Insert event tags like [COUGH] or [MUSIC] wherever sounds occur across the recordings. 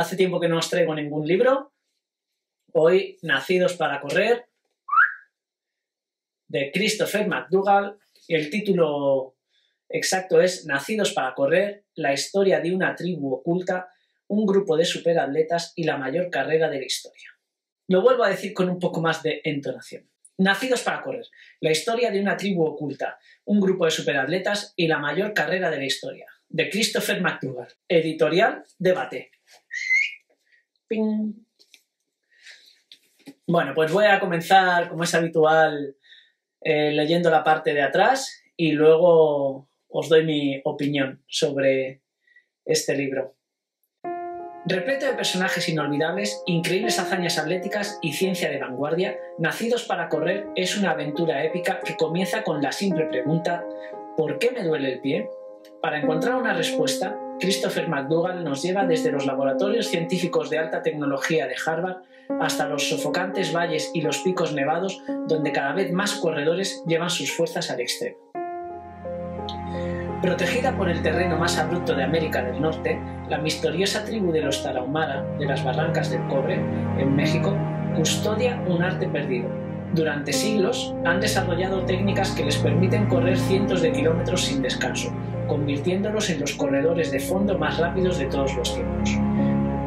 Hace tiempo que no os traigo ningún libro. Hoy, Nacidos para Correr, de Christopher McDougall. El título exacto es Nacidos para Correr, la historia de una tribu oculta, un grupo de superatletas y la mayor carrera de la historia. Lo vuelvo a decir con un poco más de entonación. Nacidos para correr, la historia de una tribu oculta, un grupo de superatletas y la mayor carrera de la historia, de Christopher McDougall. Editorial Debate. Bueno, pues voy a comenzar, como es habitual, eh, leyendo la parte de atrás y luego os doy mi opinión sobre este libro. Repleto de personajes inolvidables, increíbles hazañas atléticas y ciencia de vanguardia, Nacidos para Correr es una aventura épica que comienza con la simple pregunta ¿por qué me duele el pie? Para encontrar una respuesta, Christopher McDougall nos lleva desde los laboratorios científicos de alta tecnología de Harvard hasta los sofocantes valles y los picos nevados donde cada vez más corredores llevan sus fuerzas al extremo. Protegida por el terreno más abrupto de América del Norte, la misteriosa tribu de los Tarahumara, de las Barrancas del Cobre, en México, custodia un arte perdido. Durante siglos han desarrollado técnicas que les permiten correr cientos de kilómetros sin descanso, convirtiéndolos en los corredores de fondo más rápidos de todos los tiempos.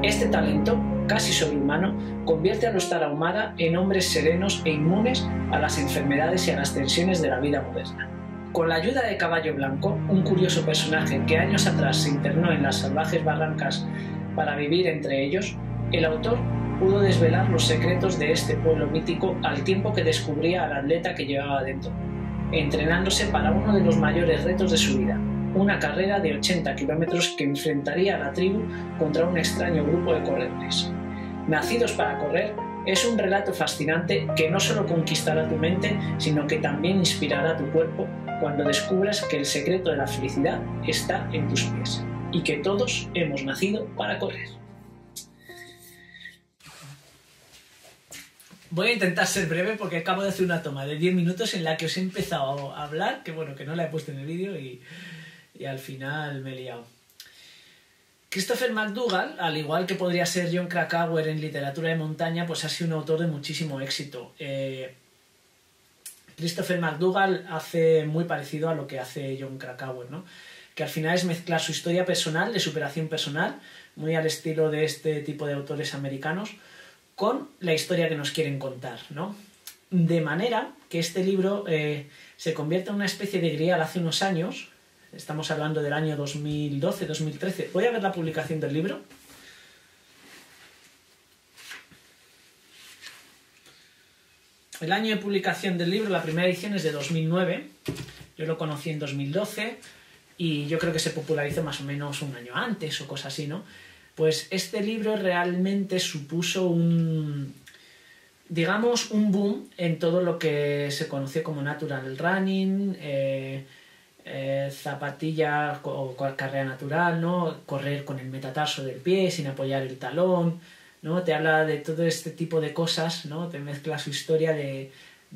Este talento, casi sobrehumano, convierte a los Tarahumara en hombres serenos e inmunes a las enfermedades y a las tensiones de la vida moderna. Con la ayuda de Caballo Blanco, un curioso personaje que años atrás se internó en las salvajes barrancas para vivir entre ellos, el autor pudo desvelar los secretos de este pueblo mítico al tiempo que descubría al atleta que llevaba dentro, entrenándose para uno de los mayores retos de su vida, una carrera de 80 kilómetros que enfrentaría a la tribu contra un extraño grupo de corredores. Nacidos para correr es un relato fascinante que no solo conquistará tu mente, sino que también inspirará tu cuerpo cuando descubras que el secreto de la felicidad está en tus pies y que todos hemos nacido para correr. Voy a intentar ser breve porque acabo de hacer una toma de 10 minutos en la que os he empezado a hablar, que bueno, que no la he puesto en el vídeo y, y al final me he liado. Christopher McDougall, al igual que podría ser John Krakauer en literatura de montaña, pues ha sido un autor de muchísimo éxito. Eh, Christopher McDougall hace muy parecido a lo que hace John Krakauer, ¿no? que al final es mezclar su historia personal, de superación personal, muy al estilo de este tipo de autores americanos, con la historia que nos quieren contar. ¿no? De manera que este libro eh, se convierte en una especie de grial hace unos años, Estamos hablando del año 2012-2013. Voy a ver la publicación del libro. El año de publicación del libro, la primera edición es de 2009. Yo lo conocí en 2012 y yo creo que se popularizó más o menos un año antes o cosas así, ¿no? Pues este libro realmente supuso un, digamos, un boom en todo lo que se conoció como natural running, eh, eh, zapatilla o carrera natural, ¿no? Correr con el metatarso del pie sin apoyar el talón, ¿no? Te habla de todo este tipo de cosas, ¿no? Te mezcla su historia de,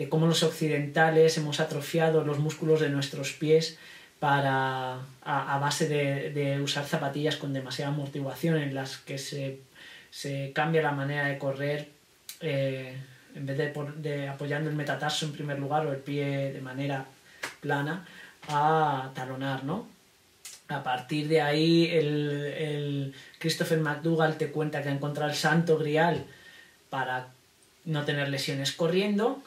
cómo los occidentales hemos atrofiado los músculos de nuestros pies para a, base de, usar zapatillas con demasiada amortiguación en las que se, cambia la manera de correr eh, en vez de, de apoyando el metatarso en primer lugar o el pie de manera plana a talonar, ¿no? A partir de ahí, el, Christopher McDougall te cuenta que ha encontrado el santo grial para no tener lesiones corriendo,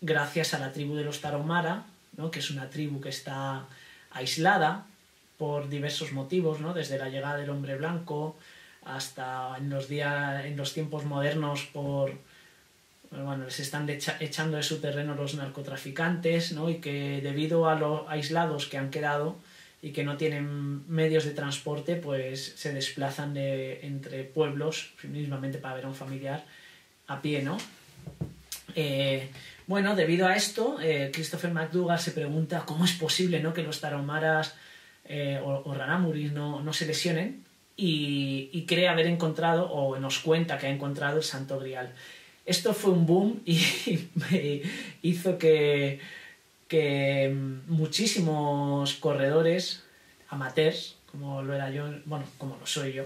gracias a la tribu de los Tarahumara, ¿no? que es una tribu que está aislada por diversos motivos, ¿no? desde la llegada del hombre blanco hasta en los, días, en los tiempos modernos por, bueno, les están echando de su terreno los narcotraficantes, ¿no? Y que debido a los aislados que han quedado y que no tienen medios de transporte, pues se desplazan de, entre pueblos, mismamente para ver a un familiar, a pie, ¿no? Eh, bueno, debido a esto, eh, Christopher McDougall se pregunta cómo es posible ¿no? que los tarahumaras eh, o, o no, no, se lesionen y cree haber encontrado, o nos cuenta que ha encontrado el Santo Grial. Esto fue un boom y [LAUGHS] hizo que, que muchísimos corredores amateurs, como lo era yo, bueno, como lo soy yo,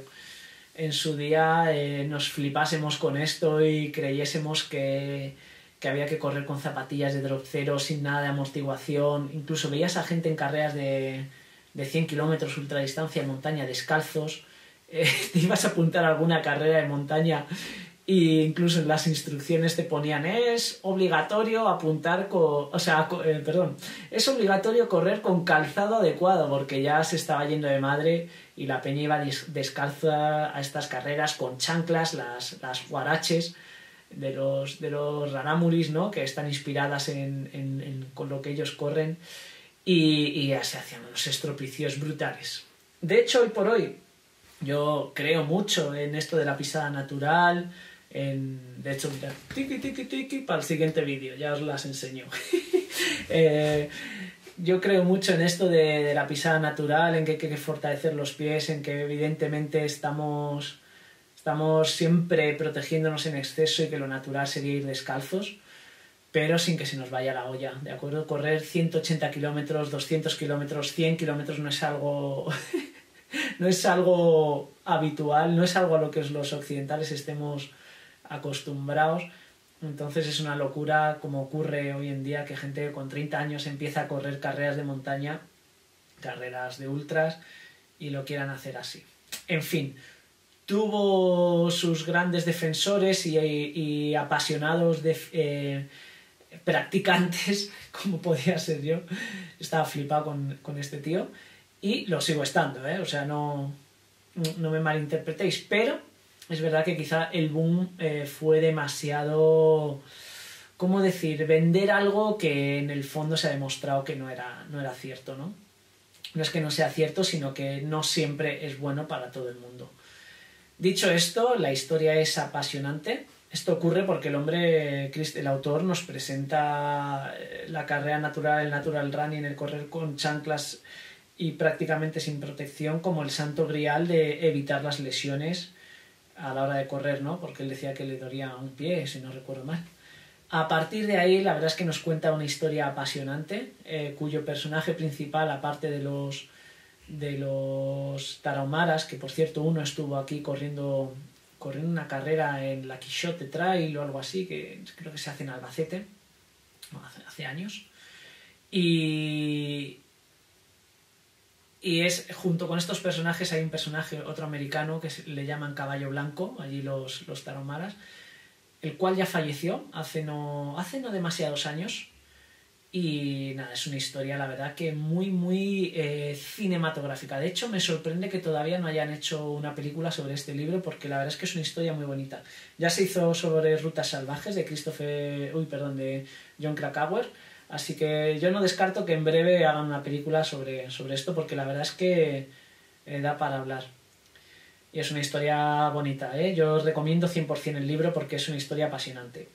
en su día eh, nos flipásemos con esto y creyésemos que, que, había que correr con zapatillas de drop cero sin nada de amortiguación. Incluso veías a gente en carreras de, de 100 kilómetros ultradistancia montaña descalzos. [LAUGHS] Eh, te ibas a apuntar a alguna carrera de montaña y incluso en las instrucciones te ponían es obligatorio apuntar con, o sea, eh, perdón, es obligatorio correr con calzado adecuado porque ya se estaba yendo de madre y la peña iba descalza a estas carreras con chanclas, las, las guaraches de los, de los raramuris, ¿no? Que están inspiradas en, en, con lo que ellos corren y, y ya se hacían unos estropicios brutales. De hecho, hoy por hoy, yo creo mucho en esto de la pisada natural, de hecho, tiki, tiki, tiki, para el siguiente vídeo, ya os las enseño. [LAUGHS] Eh, yo creo mucho en esto de, la pisada natural, en que hay que fortalecer los pies, en que evidentemente estamos, estamos siempre protegiéndonos en exceso y que lo natural sería ir descalzos, pero sin que se nos vaya la olla, ¿de acuerdo? Correr 180 kilómetros, 200 kilómetros, 100 kilómetros no es algo... [LAUGHS] no es algo habitual, no es algo a lo que los occidentales estemos acostumbrados. Entonces es una locura como ocurre hoy en día que gente con 30 años empieza a correr carreras de montaña, carreras de ultras y lo quieran hacer así. En fin, tuvo sus grandes defensores y, apasionados de, eh, practicantes, [LAUGHS] como podía ser yo. Estaba flipado con, con, este tío y lo sigo estando, ¿eh? o sea, no, no me malinterpretéis, pero es verdad que quizá el boom eh, fue demasiado, ¿cómo decir?, vender algo que en el fondo se ha demostrado que no era, no era cierto, ¿no? No es que no sea cierto, sino que no siempre es bueno para todo el mundo. Dicho esto, la historia es apasionante. Esto ocurre porque el hombre, el autor, nos presenta eh, la carrera natural, el natural running, el correr con chanclas y prácticamente sin protección como el santo grial de evitar las lesiones a la hora de correr, ¿no? Porque él decía que le dolía un pie, si no recuerdo mal. A partir de ahí, la verdad es que nos cuenta una historia apasionante, eh, cuyo personaje principal, aparte de los de los tarahumaras, que por cierto uno estuvo aquí corriendo, corriendo una carrera en la Quixote Trail o algo así, que creo que se hace en Albacete, hace, hace años. Y, y es, junto con estos personajes, hay un personaje, otro americano, que le llaman Caballo Blanco, allí los, los taromaras, el cual ya falleció hace no, hace no demasiados años. Y nada, es una historia, la verdad, que muy, muy eh, cinematográfica. De hecho, me sorprende que todavía no hayan hecho una película sobre este libro, porque la verdad es que es una historia muy bonita. Ya se hizo sobre Rutas Salvajes de Christopher, uy, perdón, de John Krakauer Así que yo no descarto que en breve hagan una película sobre, sobre esto porque la verdad es que eh, da para hablar. Y es una historia bonita, ¿eh? Yo os recomiendo 100% el libro porque es una historia apasionante.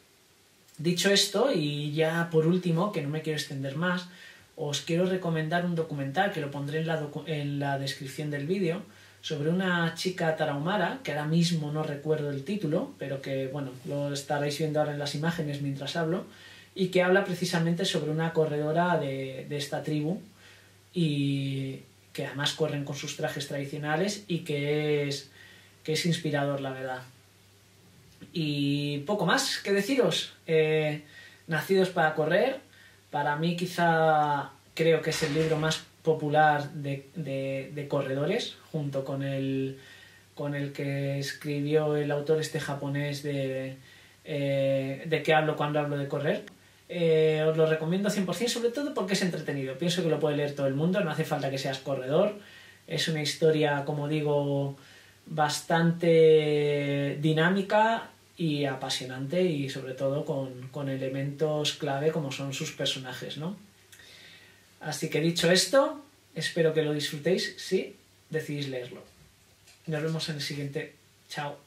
Dicho esto, y ya por último, que no me quiero extender más, os quiero recomendar un documental que lo pondré en la, en la descripción del vídeo sobre una chica tarahumara, que ahora mismo no recuerdo el título, pero que, bueno, lo estaréis viendo ahora en las imágenes mientras hablo, y que habla precisamente sobre una corredora de, esta tribu y que además corren con sus trajes tradicionales y que es, que es inspirador, la verdad. Y poco más que deciros. Eh, Nacidos para correr, para mí quizá creo que es el libro más popular de, corredores, junto con el, con el que escribió el autor este japonés de, eh, de qué hablo cuando hablo de correr. Eh, os lo recomiendo 100%, sobre todo porque es entretenido. Pienso que lo puede leer todo el mundo, no hace falta que seas corredor. Es una historia, como digo, bastante dinámica y apasionante y sobre todo con, con elementos clave como son sus personajes, ¿no? Así que dicho esto, espero que lo disfrutéis si decidís leerlo. Nos vemos en el siguiente. Chao.